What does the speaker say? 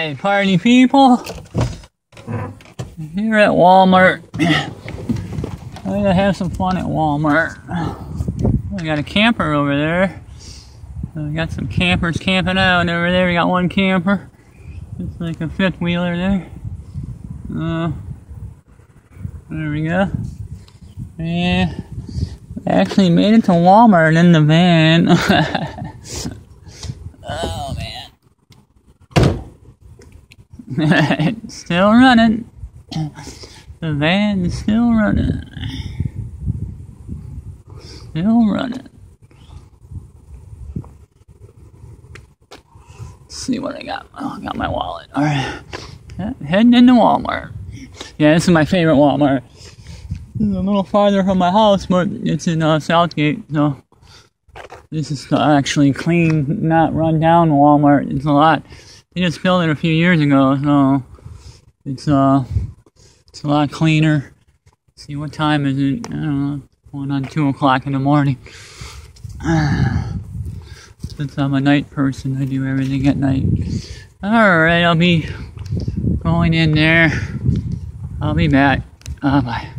Alright, party people. Here at Walmart. I'm gonna have some fun at Walmart. I got a camper over there. We got some campers camping out over there. We got one camper. It's like a fifth wheeler there. Uh, there we go. Yeah. Actually made it to Walmart in the van. oh man. It's still running. The van is still running. Still running. Let's see what I got. Oh, I got my wallet. Alright. Heading into Walmart. Yeah, this is my favorite Walmart. Is a little farther from my house, but it's in uh, Southgate, so this is actually clean, not run down Walmart. It's a lot. They just built it a few years ago, so it's uh, it's a lot cleaner. Let's see what time is it? I don't know. Going on two o'clock in the morning. Since I'm a night person, I do everything at night. Alright, I'll be going in there. I'll be back. Bye.